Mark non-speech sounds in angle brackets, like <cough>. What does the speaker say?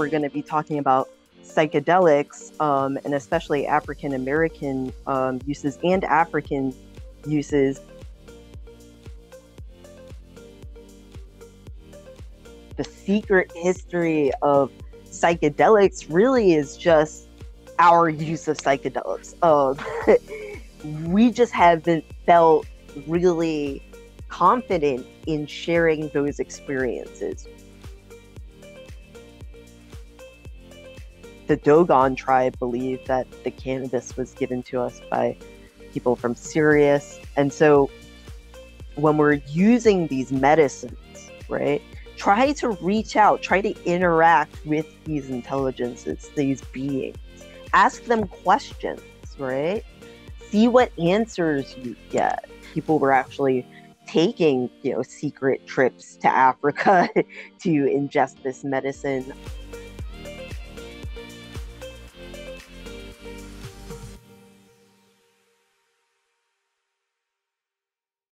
we're going to be talking about psychedelics um, and especially African American um, uses and African uses. The secret history of psychedelics really is just our use of psychedelics. Um, <laughs> we just haven't felt really confident in sharing those experiences. The Dogon tribe believed that the cannabis was given to us by people from Sirius. And so when we're using these medicines, right, try to reach out, try to interact with these intelligences, these beings. Ask them questions, right? See what answers you get. People were actually taking, you know, secret trips to Africa <laughs> to ingest this medicine.